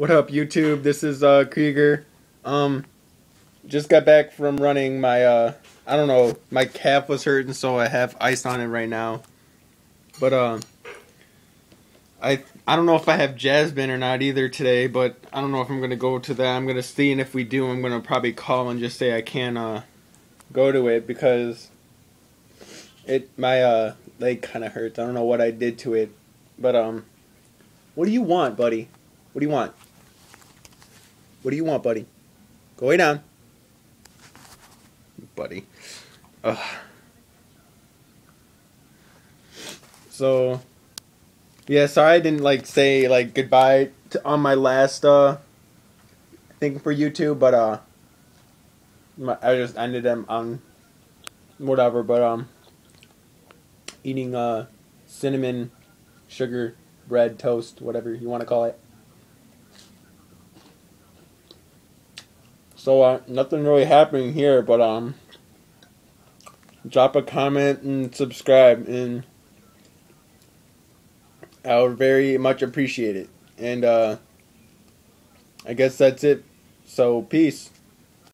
What up, YouTube? This is uh, Cregar. Um, just got back from running my uh, I don't know, my calf was hurting, so I have ice on it right now. But uh, I I don't know if I have Jasmine or not either today, but I don't know if I'm gonna go to that. I'm gonna see, and if we do, I'm gonna probably call and just say I can't uh go to it because it my uh leg kind of hurts. I don't know what I did to it, but um, what do you want, buddy? What do you want? What do you want, buddy? Go way down, buddy. Ugh. So, yeah, sorry I didn't like say like goodbye to, on my last uh thing for YouTube, but uh, my, I just ended them on whatever. But um, eating uh cinnamon sugar bread toast, whatever you want to call it. So uh, nothing really happening here, but um, drop a comment and subscribe, and I would very much appreciate it. And uh, I guess that's it. So peace.